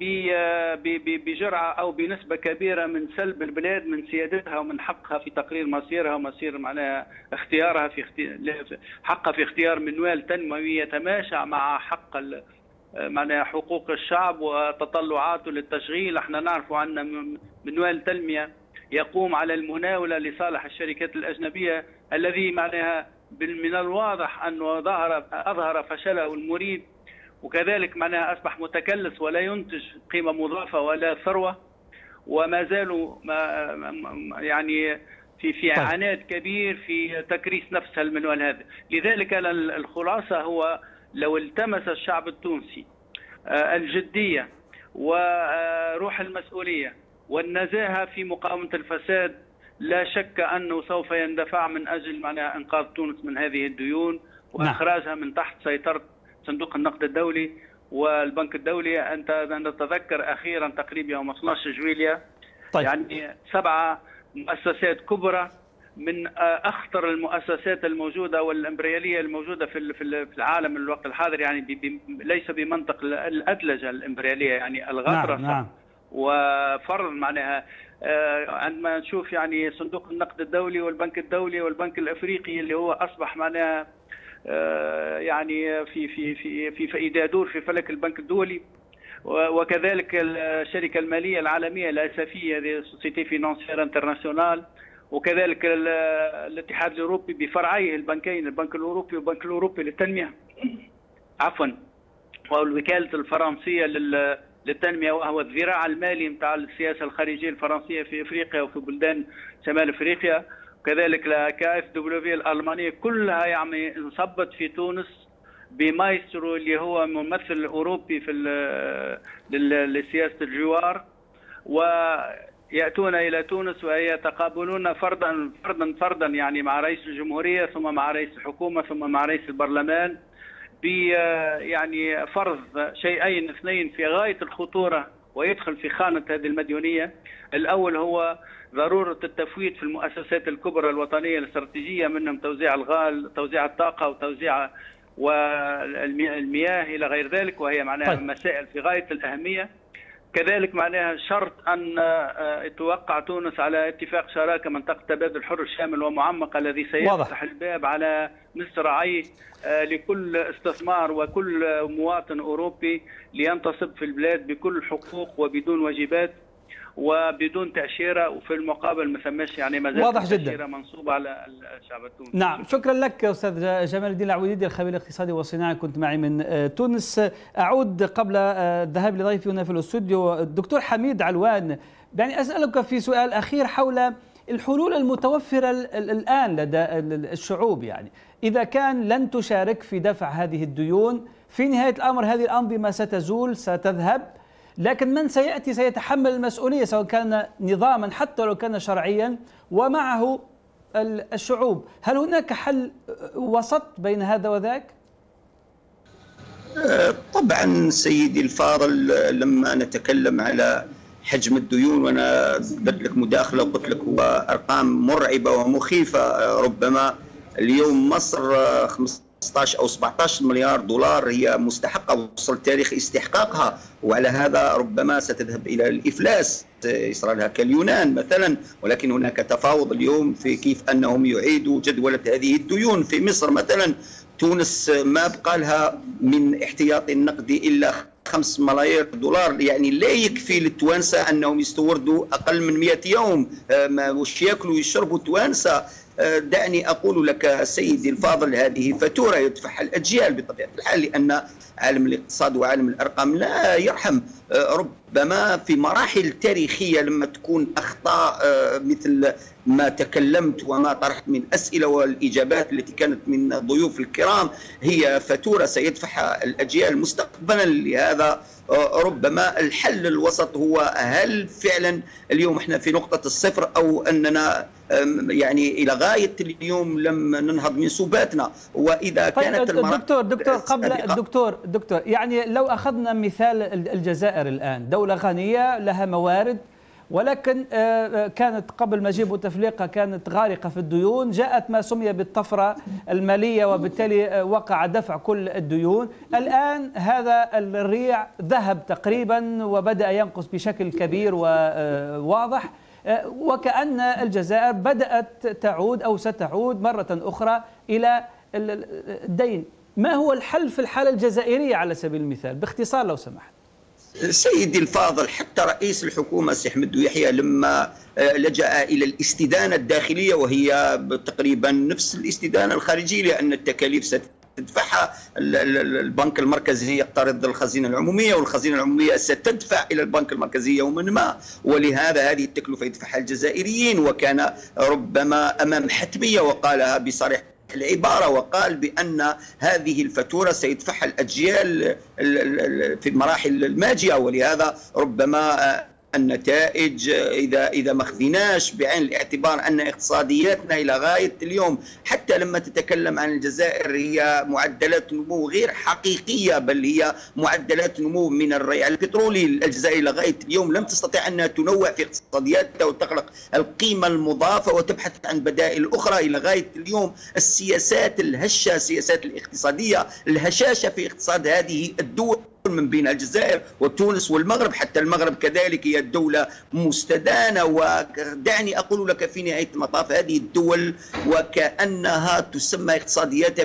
بجرعة أو بنسبة كبيرة من سلب البلاد من سيادتها ومن حقها في تقرير مصيرها ومصير معناها اختيارها في حقها في اختيار منوال تنموي يتماشى مع حق معناها حقوق الشعب وتطلعاته للتشغيل. إحنا نعرف أن منوال تنمية يقوم على المناولة لصالح الشركات الأجنبية الذي معناها من الواضح أنه ظهر أظهر فشله المريد وكذلك معناها أصبح متكلس ولا ينتج قيمة مضافة ولا ثروة وما زالوا ما يعني في في طيب. عناد كبير في تكريس نفس المنوال هذا لذلك الخلاصة هو لو التمس الشعب التونسي آه، الجدية وروح المسؤولية والنزاهة في مقاومة الفساد لا شك أنه سوف يندفع من أجل معناها إنقاذ تونس من هذه الديون نعم. وإخراجها من تحت سيطرة صندوق النقد الدولي والبنك الدولي أنت نتذكر أخيرا تقريبا يوم 12 جويليا طيب. يعني سبعه مؤسسات كبرى من أخطر المؤسسات الموجودة والإمبريالية الموجودة في في العالم الوقت الحاضر يعني ليس بمنطق الأدلجة الإمبريالية يعني الغطرسة نعم نعم. وفرض معناها آه، عندما نشوف يعني صندوق النقد الدولي والبنك الدولي والبنك الأفريقي اللي هو أصبح معناها يعني في في في في فائدة يدور في فلك البنك الدولي. وكذلك الشركة المالية العالمية ال SFI Société Financière Internationale وكذلك الاتحاد الأوروبي بفرعيه البنكين البنك الأوروبي والبنك الأوروبي للتنمية. عفوا. والوكالة الفرنسية للتنمية وهو الذراع المالي نتاع السياسة الخارجية الفرنسية في إفريقيا وفي بلدان شمال إفريقيا. كذلك ال KfW الألمانية كلها يعني انصبت في تونس بمايسترو اللي هو ممثل أوروبي في لسياسة الجوار ويأتون إلى تونس ويتقابلون فردا فردا فردا يعني مع رئيس الجمهورية ثم مع رئيس الحكومة ثم مع رئيس البرلمان ب يعني فرض شيئين اثنين في غاية الخطورة ويدخل في خانة هذه المديونية الأول هو ضرورة التفويت في المؤسسات الكبرى الوطنية الاستراتيجية منهم توزيع الغاز توزيع الطاقة وتوزيع والمياه إلى غير ذلك وهي معناها طيب. مسائل في غاية الأهمية كذلك معناها شرط أن آه، توقع تونس على اتفاق شراكة منطقة تبادل حر شامل ومعمق الذي سيفتح. الباب على مصراعيه آه، لكل استثمار وكل مواطن أوروبي لينتصب في البلاد بكل حقوق وبدون واجبات وبدون تأشيرة وفي المقابل ما ثماش يعني ما واضح جدا. تأشيرة منصوبة على الشعب التونسي نعم شكرا لك أستاذ جمال الدين العويدي الخبير الاقتصادي والصناعي. كنت معي من آه، تونس. أعود قبل آه، الذهاب لضيفي هنا في الاستوديو الدكتور حميد علوان. يعني أسألك في سؤال أخير حول الحلول المتوفرة الآن لدى الشعوب. يعني إذا كان لن تشارك في دفع هذه الديون في نهاية الأمر هذه الأنظمة ستزول ستذهب؟ لكن من سيأتي سيتحمل المسؤولية سواء كان نظاما حتى لو كان شرعيا ومعه الشعوب. هل هناك حل وسط بين هذا وذاك؟ طبعا سيدي الفاضل لما نتكلم على حجم الديون وأنا قلت لك مداخلة وقلت لك هو أرقام مرعبة ومخيفة ربما اليوم مصر 16 أو 17 مليار دولار هي مستحقة وصل تاريخ استحقاقها وعلى هذا ربما ستذهب إلى الإفلاس لها كاليونان مثلا ولكن هناك تفاوض اليوم في كيف أنهم يعيدوا جدولة هذه الديون في مصر مثلا. تونس ما بقى لها من احتياطي النقدي إلا 5 ملايير دولار يعني لا يكفي للتوانسه أنهم يستوردوا أقل من 100 يوم آه، واش يأكلوا ويشربوا التوانسه دعني أقول لك سيدي الفاضل هذه فاتورة يدفعها الأجيال بطبيعة الحال لأن عالم الاقتصاد وعالم الأرقام لا يرحم. ربما في مراحل تاريخية لما تكون أخطاء مثل ما تكلمت وما طرحت من أسئلة والإجابات التي كانت من ضيوف الكرام هي فاتورة سيدفعها الأجيال مستقبلا. لهذا ربما الحل الوسط هو هل فعلا اليوم إحنا في نقطة الصفر أو أننا يعني إلى غاية اليوم لم ننهض من سباتنا وإذا طيب كانت دكتور دكتور قبل الدكتور دكتور يعني لو أخذنا مثال الجزائر الآن دولة غنية لها موارد ولكن آه، آه، كانت قبل مجيء بوتفليقة كانت غارقة في الديون جاءت ما سمي بالطفرة المالية وبالتالي وقع دفع كل الديون. الآن هذا الريع ذهب تقريبا وبدأ ينقص بشكل كبير وواضح وكأن الجزائر بدأت تعود أو ستعود مرة أخرى إلى الدين. ما هو الحل في الحالة الجزائرية على سبيل المثال؟ باختصار لو سمحت. سيدي الفاضل حتى رئيس الحكومة سي أحمد يحيى لما آه، لجأ إلى الاستدانة الداخلية وهي تقريبا نفس الاستدانة الخارجية لأن التكاليف ستدفعها البنك المركزي يقترض الخزينة العمومية والخزينة العمومية ستدفع إلى البنك المركزي يوما ما. ولهذا هذه التكلفة يدفعها الجزائريين وكان ربما أمام حتمية وقالها بصريح العبارة وقال بأن هذه الفاتورة سيدفعها الأجيال في المراحل الماجية. ولهذا ربما النتائج إذا إذا ما خذيناش بعين الاعتبار أن اقتصادياتنا إلى غاية اليوم حتى لما تتكلم عن الجزائر هي معدلات نمو غير حقيقية بل هي معدلات نمو من الريع البترولي. الجزائر إلى غاية اليوم لم تستطع انها تنوع في اقتصادياتها وتخلق القيمة المضافة وتبحث عن بدائل أخرى. إلى غاية اليوم السياسات الهشة السياسات الاقتصادية الهشاشة في اقتصاد هذه الدول من بين الجزائر وتونس والمغرب حتى المغرب كذلك هي دولة مستدانة. ودعني أقول لك في نهاية المطاف هذه الدول وكأنها تسمى اقتصادياتها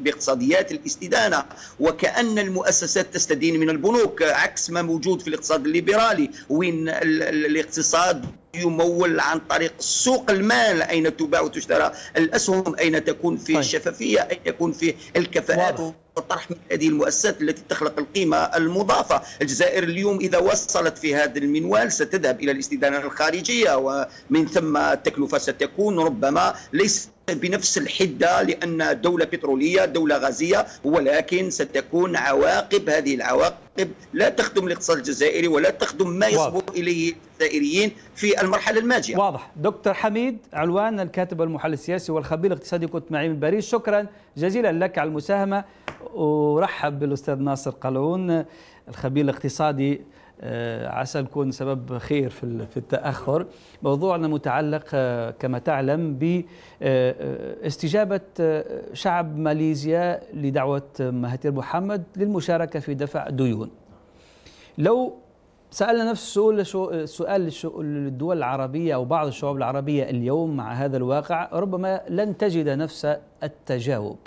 باقتصاديات الاستدانة وكأن المؤسسات تستدين من البنوك عكس ما موجود في الاقتصاد الليبرالي وين الاقتصاد يمول عن طريق سوق المال. أين تباع وتشترى؟ الأسهم. أين تكون في طيب. الشفافية؟ أين يكون في الكفاءات وطرح من هذه المؤسسات التي تخلق القيمة المضافة؟ الجزائر اليوم إذا وصلت في هذا المنوال ستذهب إلى الاستدانة الخارجية ومن ثم التكلفة ستكون ربما ليس بنفس الحدة لأن دولة بترولية دولة غازية ولكن ستكون عواقب هذه العواقب لا تخدم الاقتصاد الجزائري ولا تخدم ما يصبو إليه الجزائريين في المرحلة الماجية. واضح. دكتور حميد علوان الكاتب والمحلل السياسي والخبير الاقتصادي كنت معي من باريس. شكرا جزيلا لك على المساهمة. ورحب بالأستاذ ناصر قلعون الخبير الاقتصادي عسى نكون سبب خير في في التأخر. موضوعنا متعلق آه، كما تعلم باستجابه آه، شعب ماليزيا لدعوة مهاتير محمد للمشاركة في دفع ديون. لو سألنا نفس السؤال السؤال للدول العربية أو بعض الشعوب العربية اليوم مع هذا الواقع ربما لن تجد نفس التجاوب.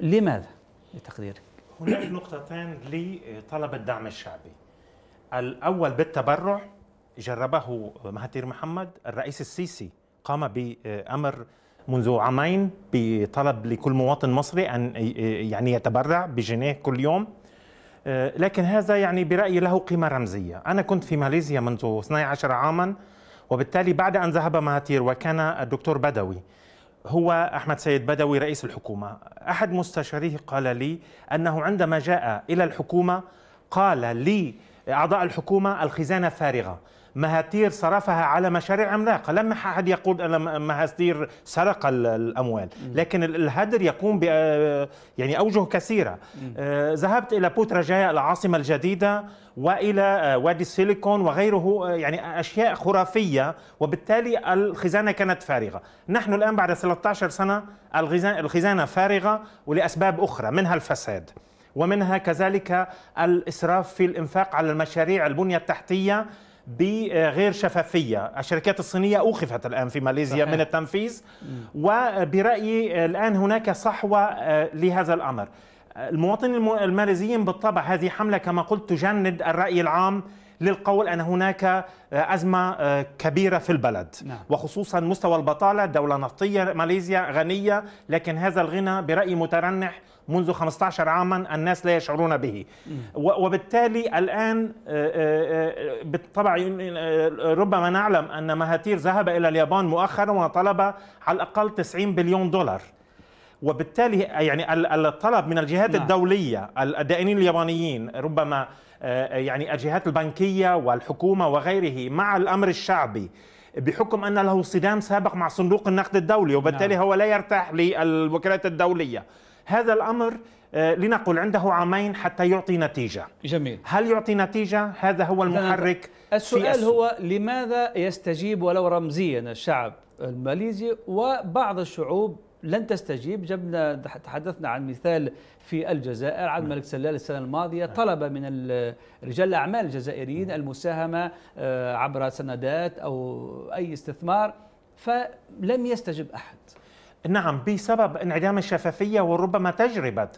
لماذا؟ لتقديرك. هناك نقطتان لطلب الدعم الشعبي. الأول بالتبرع جربه مهاتير محمد الرئيس السيسي قام بأمر منذ عامين بطلب لكل مواطن مصري أن يعني يتبرع بجنيه كل يوم. لكن هذا يعني برأيي له قيمة رمزية. أنا كنت في ماليزيا منذ 12 عاما وبالتالي بعد أن ذهب مهاتير وكان الدكتور بدوي هو أحمد سيد بدوي رئيس الحكومة. أحد مستشاريه قال لي أنه عندما جاء إلى الحكومة قال لي أعضاء الحكومة الخزانة فارغة. مهاتير صرفها على مشاريع عملاقة. لم أحد يقول أن مهاتير سرق الأموال. لكن الهدر يقوم ب يعني أوجه كثيرة. آه، ذهبت إلى بوتراجايا العاصمة الجديدة وإلى آه، وادي السيليكون وغيره. آه، يعني أشياء خرافية. وبالتالي الخزانة كانت فارغة. نحن الآن بعد 13 سنة الخزانة فارغة ولأسباب أخرى منها الفساد. ومنها كذلك الإسراف في الإنفاق على المشاريع البنية التحتية بغير شفافية. الشركات الصينية أوقفت الآن في ماليزيا صحيح. من التنفيذ وبرأيي الآن هناك صحوة آه، لهذا الأمر. المواطنين الماليزيين بالطبع هذه حملة كما قلت تجند الرأي العام للقول أن هناك آه، أزمة آه، كبيرة في البلد نعم. وخصوصا مستوى البطالة دولة نفطية ماليزيا غنية لكن هذا الغنى برأيي مترنح منذ 15 عاما الناس لا يشعرون به وبالتالي الآن بالطبع ربما نعلم أن مهاتير ذهب إلى اليابان مؤخرا وطلب على الأقل 90 بليون دولار وبالتالي يعني الطلب من الجهات نعم. الدولية الدائنين اليابانيين ربما آه، يعني الجهات البنكية والحكومة وغيره مع الأمر الشعبي بحكم أن له صدام سابق مع صندوق النقد الدولي وبالتالي نعم. هو لا يرتاح للوكالات الدولية. هذا الأمر آه، لنقل عنده عامين حتى يعطي نتيجة. جميل. هل يعطي نتيجة؟ هذا هو المحرك السؤال هو لماذا يستجيب ولو رمزيا الشعب الماليزي وبعض الشعوب لن تستجيب. جبنا تحدثنا عن مثال في الجزائر عن الملك سلال السنة الماضية طلب من رجال الأعمال الجزائريين المساهمة آه، عبر سندات أو أي استثمار فلم يستجب أحد. نعم بسبب انعدام الشفافية وربما تجربة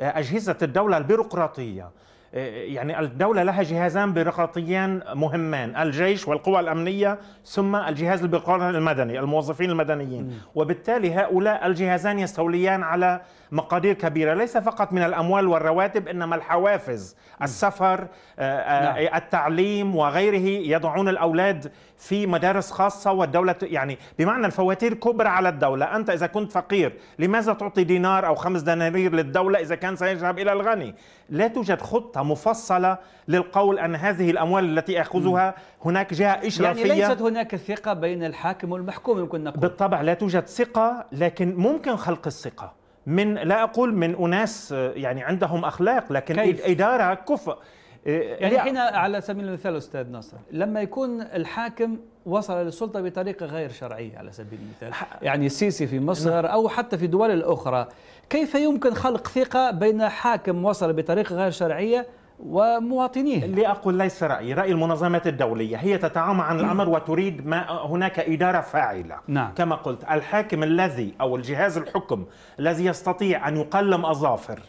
آه، أجهزة الدولة البيروقراطية. يعني الدولة لها جهازان بيروقراطيان مهمان الجيش والقوى الأمنية ثم الجهاز البيروقراطي المدني الموظفين المدنيين م. وبالتالي هؤلاء الجهازان يستوليان على مقادير كبيرة ليس فقط من الأموال والرواتب إنما الحوافز السفر آه، آه، نعم. التعليم وغيره يضعون الأولاد في مدارس خاصة والدولة يعني بمعنى الفواتير كبرى على الدولة أنت إذا كنت فقير لماذا تعطي دينار أو خمس دنانير للدولة إذا كان سيذهب إلى الغني لا توجد خطة مفصلة للقول أن هذه الأموال التي يأخذها هناك جهة إشرافية. يعني ليست هناك ثقة بين الحاكم والمحكوم يمكن نقول. بالطبع لا توجد ثقة لكن ممكن خلق الثقة. من لا أقول من أناس يعني عندهم أخلاق لكن كيف؟ إدارة كفء. يعني حين على سبيل المثال أستاذ ناصر لما يكون الحاكم وصل للسلطة بطريقة غير شرعية على سبيل المثال يعني السيسي في مصر نعم. أو حتى في الدول الأخرى كيف يمكن خلق ثقة بين حاكم وصل بطريقة غير شرعية ومواطنيه اللي أقول ليس رأيي رأي المنظمات الدولية هي تتعامى عن الأمر وتريد ما هناك إدارة فاعلة نعم. كما قلت الحاكم الذي أو الجهاز الحكم الذي يستطيع أن يقلم أظافر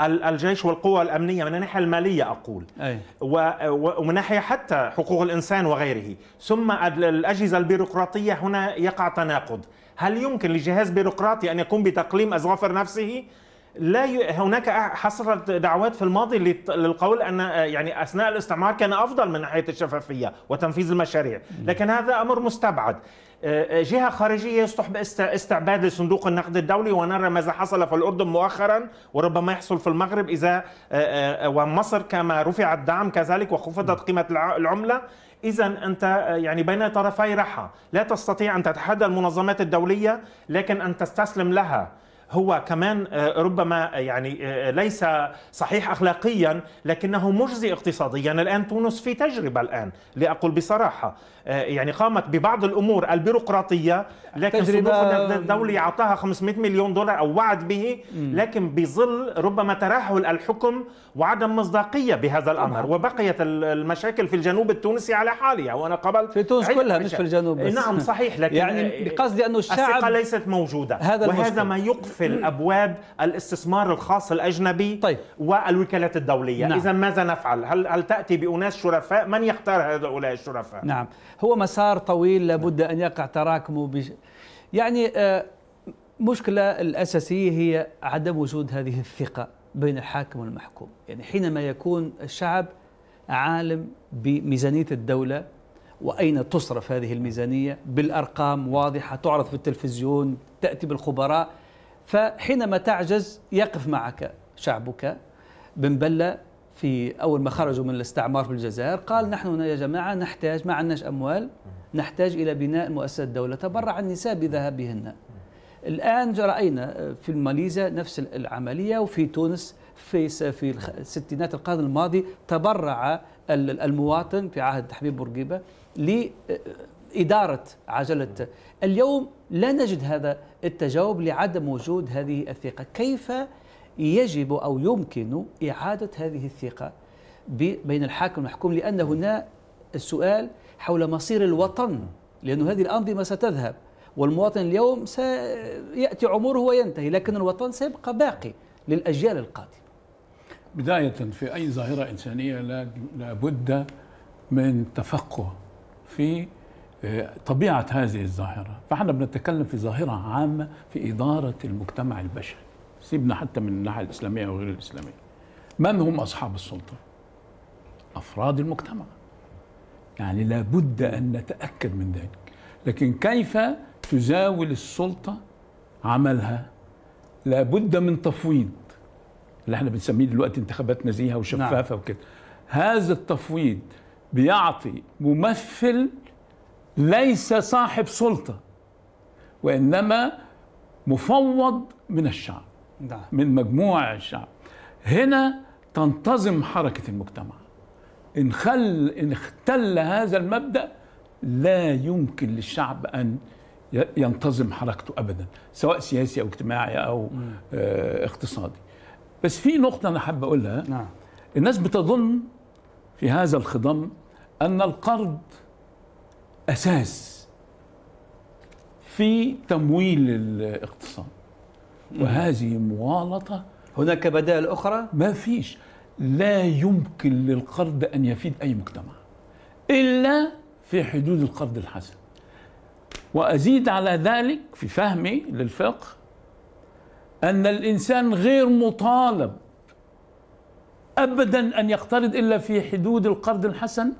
الجيش والقوى الأمنية من الناحية المالية أقول. أي. ومن ناحية حتى حقوق الإنسان وغيره. ثم الأجهزة البيروقراطية هنا يقع تناقض. هل يمكن لجهاز بيروقراطي أن يقوم بتقليم أظافر نفسه؟ لا ي... هناك حصلت دعوات في الماضي للقول أن يعني أثناء الاستعمار كان أفضل من ناحية الشفافية وتنفيذ المشاريع، لكن هذا أمر مستبعد. آه، آه، جهة خارجية يصبح استعباد لصندوق النقد الدولي ونرى ماذا حصل في الأردن مؤخرا وربما يحصل في المغرب إذا آه، ومصر كما رفع الدعم كذلك وخفضت قيمة العملة. اذا أنت يعني بين طرفي رحى لا تستطيع أن تتحدى المنظمات الدولية لكن أن تستسلم لها. هو كمان آه، ربما يعني آه، ليس صحيح اخلاقيا لكنه مجزي اقتصاديا. الآن تونس في تجربة الآن لأقول بصراحة. آه، يعني قامت ببعض الأمور البيروقراطية لكن صندوق الدولي أعطاها 500 مليون دولار أو وعد به لكن بظل ربما ترهل الحكم وعدم مصداقية بهذا الأمر. وبقيت المشاكل في الجنوب التونسي على حالها وأنا قبل في تونس كلها مش في الجنوب بس. نعم صحيح لكن يعني بقصدي أنه الشعب الثقة ليست موجودة. هذا وهذا ما يقفل ابواب الاستثمار الخاص الأجنبي طيب. والوكالات الدولية. نعم. إذا ماذا نفعل؟ هل هل تأتي بأناس شرفاء؟ من يختار هؤلاء الشرفاء؟ نعم. هو مسار طويل لابد أن يقع تراكمه بش... يعني آه، مشكلة الأساسية هي عدم وجود هذه الثقة بين الحاكم والمحكوم. يعني حينما يكون الشعب عالم بميزانية الدولة وأين تصرف هذه الميزانية؟ بالأرقام واضحة تعرض في التلفزيون تأتي بالخبراء فحينما تعجز يقف معك شعبك. بن بلة في أول ما خرجوا من الاستعمار في الجزائر قال نحن هنا يا جماعة نحتاج ما عندناش أموال نحتاج إلى بناء مؤسسات دولة تبرع النساء بذهابهن. الآن رأينا في ماليزيا نفس العملية وفي تونس في في الستينات القرن الماضي تبرع المواطن في عهد حبيب بورقيبة لإدارة عجلة اليوم لا نجد هذا التجاوب لعدم وجود هذه الثقة. كيف يجب أو يمكن إعادة هذه الثقة بين الحاكم والمحكوم؟ لأن هنا السؤال حول مصير الوطن لأن هذه الأنظمة ستذهب والمواطن اليوم سيأتي عمره وينتهي لكن الوطن سيبقى باقي للأجيال القادمة. بداية في أي ظاهرة إنسانية لابد من تفقه في طبيعة هذه الظاهرة. فإحنا بنتكلم في ظاهرة عامة في إدارة المجتمع البشري. سيبنا حتى من الناحية الإسلامية وغير الإسلامية. من هم أصحاب السلطة؟ أفراد المجتمع. يعني لابد أن نتأكد من ذلك. لكن كيف تزاول السلطة عملها؟ لابد من تفويض. اللي إحنا بنسميه دلوقتي انتخابات نزيهة وشفافة نعم. وكده. هذا التفويض بيعطي ممثل ليس صاحب سلطة وإنما مفوض من الشعب نعم. من مجموع الشعب. هنا تنتظم حركة المجتمع. إن, خل إن اختل هذا المبدأ لا يمكن للشعب أن ينتظم حركته أبدا سواء سياسي أو اجتماعي أو آه اقتصادي. بس في نقطة أنا حابب أقولها. نعم. الناس بتظن في هذا الخضم أن القرض أساس في تمويل الاقتصاد. وهذه مغالطة هناك بدائل أخرى؟ ما فيش. لا يمكن للقرض أن يفيد أي مجتمع إلا في حدود القرض الحسن وأزيد على ذلك في فهمي للفقه أن الإنسان غير مطالب أبدا أن يقترض إلا في حدود القرض الحسن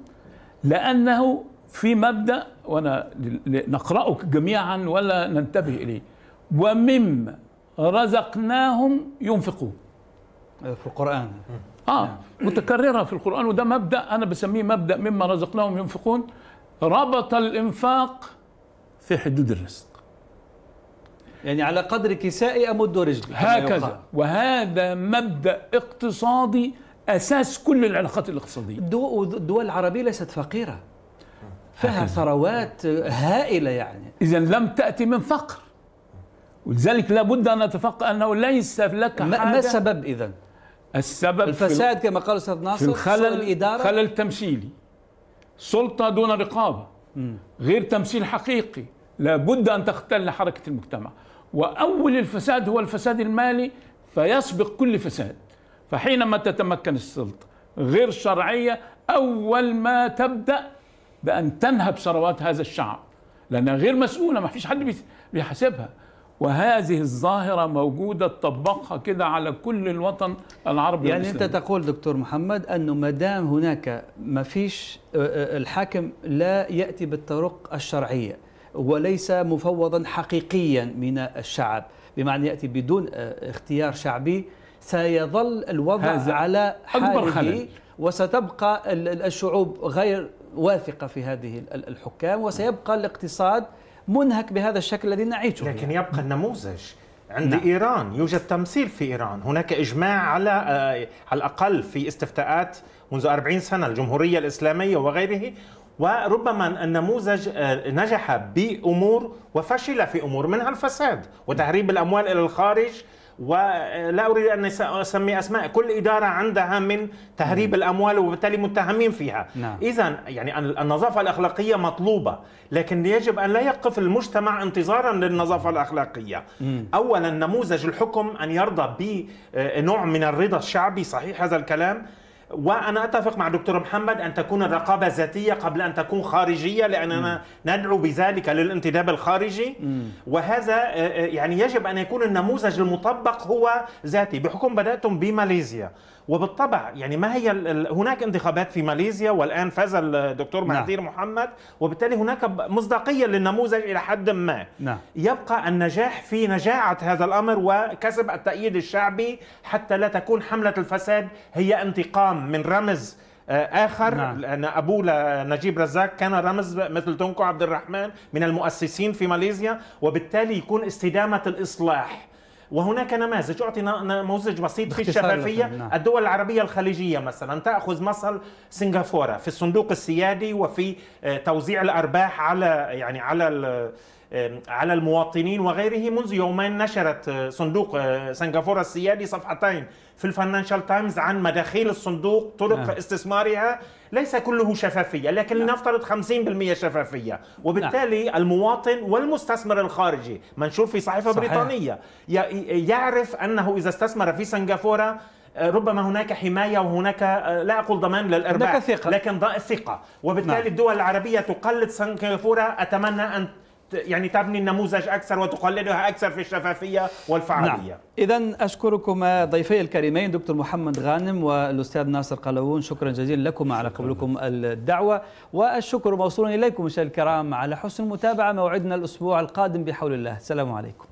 لأنه في مبدأ وأنا نقرأه جميعا ولا ننتبه إليه. ومما رزقناهم ينفقون. في القرآن. آه متكررة في القرآن وده مبدأ أنا بسميه مبدأ مما رزقناهم ينفقون. ربط الإنفاق في حدود الرزق. يعني على قدر كسائي أمد رجلي هكذا. وهذا مبدأ اقتصادي أساس كل العلاقات الاقتصادية. الدول العربية ليست فقيرة. فيها ثروات هائلة يعني. إذا لم تأتي من فقر. ولذلك لابد أن نتفق أنه ليس لك حاجة ما السبب إذا؟ السبب الفساد كما قال الأستاذ ناصر في الخلل الإدارة؟ خلل تمثيلي. سلطة دون رقابة. غير تمثيل حقيقي. لابد أن تختل حركة المجتمع. وأول الفساد هو الفساد المالي فيسبق كل فساد. فحينما تتمكن السلطة غير شرعية أول ما تبدأ بأن تنهب ثروات هذا الشعب لأنها غير مسؤولة ما فيش حد بيحاسبها وهذه الظاهرة موجودة تطبقها كده على كل الوطن العربي يعني. أنت تقول دكتور محمد أنه ما دام هناك ما فيش الحاكم لا يأتي بالطرق الشرعية وليس مفوضا حقيقيا من الشعب بمعنى يأتي بدون اختيار شعبي سيظل الوضع على حاله وستبقى الشعوب غير واثقة في هذه الحكام وسيبقى الاقتصاد منهك بهذا الشكل الذي نعيشه لكن يعني. يبقى النموذج عند نعم. إيران يوجد تمثيل في إيران هناك إجماع على آه، على الأقل في استفتاءات منذ 40 سنة الجمهورية الإسلامية وغيره وربما النموذج آه، نجح بأمور وفشل في أمور منها الفساد وتهريب الأموال إلى الخارج ولا أريد أن أسمي أسماء. كل إدارة عندها من تهريب الأموال وبالتالي متهمين فيها. نعم. اذا يعني النظافة الأخلاقية مطلوبة لكن يجب أن لا يقف المجتمع انتظارا للنظافة الأخلاقية. مم. اولا نموذج الحكم أن يرضى بنوع من الرضا الشعبي. صحيح هذا الكلام؟ وأنا أتفق مع دكتور محمد أن تكون الرقابة ذاتية قبل أن تكون خارجية لأننا ندعو بذلك للانتداب الخارجي. وهذا آه، آه، يعني يجب أن يكون النموذج المطبق هو ذاتي. بحكم بدأتم بماليزيا. وبالطبع يعني ما هي هناك انتخابات في ماليزيا والآن فاز الدكتور نعم. مهدير محمد وبالتالي هناك مصداقية للنموذج إلى حد ما نعم. يبقى النجاح في نجاعة هذا الأمر وكسب التأييد الشعبي حتى لا تكون حملة الفساد هي انتقام من رمز آه، آخر نعم. لأن ابوه نجيب رزاق كان رمز مثل تونكو عبد الرحمن من المؤسسين في ماليزيا وبالتالي يكون استدامة الإصلاح وهناك نماذج أعطي نموذج بسيط في الشفافية نعم. الدول العربية الخليجية مثلا تأخذ مثل سنغافورة في الصندوق السيادي وفي آه، توزيع الأرباح على يعني على على المواطنين وغيره منذ يومين نشرت آه، صندوق آه، سنغافورة السيادي صفحتين في ال Financial Times عن مداخيل الصندوق طرق نعم. استثمارها ليس كله شفافية لكن نعم. لنفترض 50% شفافية وبالتالي نعم. المواطن والمستثمر الخارجي منشور في صحيفة صحيح. بريطانية يعرف أنه إذا استثمر في سنغافورة ربما هناك حماية وهناك لا أقول ضمان للإرباح ثقة. لكن ثقة وبالتالي نعم. الدول العربية تقلد سنغافورة أتمنى أن يعني تبني النموذج أكثر وتقلدها أكثر في الشفافية والفعالية. نعم. اذا أشكركم ضيفي الكريمين دكتور محمد غانم والأستاذ ناصر قلاوون شكرا جزيلا لكم على قبولكم الدعوة والشكر موصول إليكم مشاهدينا الكرام على حسن المتابعة موعدنا الأسبوع القادم بحول الله السلام عليكم.